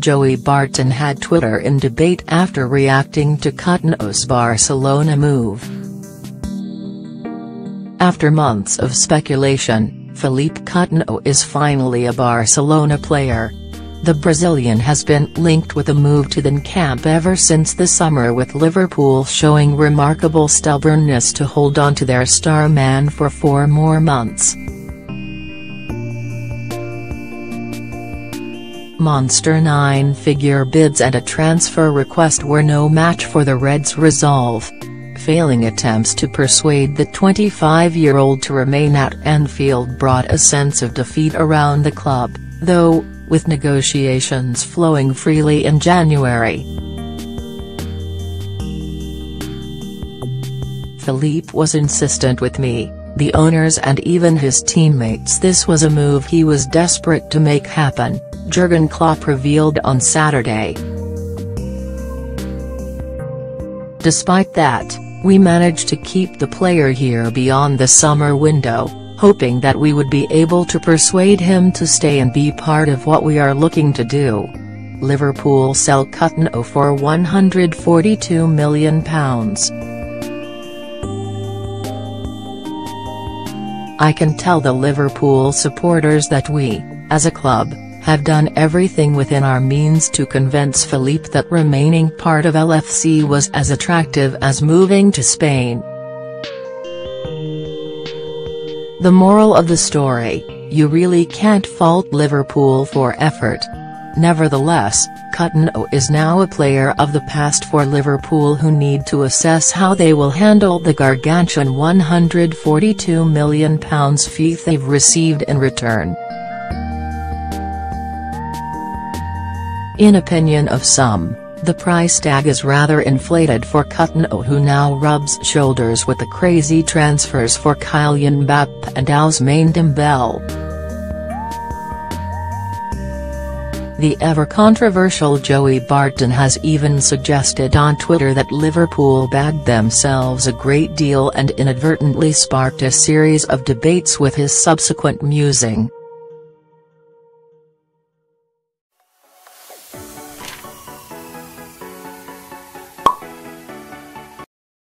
Joey Barton had Twitter in debate after reacting to Coutinho's Barcelona move. After months of speculation, Philippe Coutinho is finally a Barcelona player. The Brazilian has been linked with a move to the Camp ever since the summer with Liverpool showing remarkable stubbornness to hold on to their star man for four more months. Monster nine-figure bids and a transfer request were no match for the Reds' resolve. Failing attempts to persuade the 25-year-old to remain at Anfield brought a sense of defeat around the club, though, with negotiations flowing freely in January. Philippe was insistent with me, the owners and even his teammates this was a move he was desperate to make happen, Jurgen Klopp revealed on Saturday. Despite that, we managed to keep the player here beyond the summer window, hoping that we would be able to persuade him to stay and be part of what we are looking to do. Liverpool sell Coutinho for £142 million. I can tell the Liverpool supporters that we, as a club, have done everything within our means to convince Philippe that remaining part of LFC was as attractive as moving to Spain. The moral of the story, you really can't fault Liverpool for effort. Nevertheless, Coutinho is now a player of the past for Liverpool who need to assess how they will handle the gargantuan £142 million fee they've received in return. In opinion of some, the price tag is rather inflated for Coutinho who now rubs shoulders with the crazy transfers for Kylian Mbappe and Ousmane Dembele. The ever-controversial Joey Barton has even suggested on Twitter that Liverpool bagged themselves a great deal and inadvertently sparked a series of debates with his subsequent musing.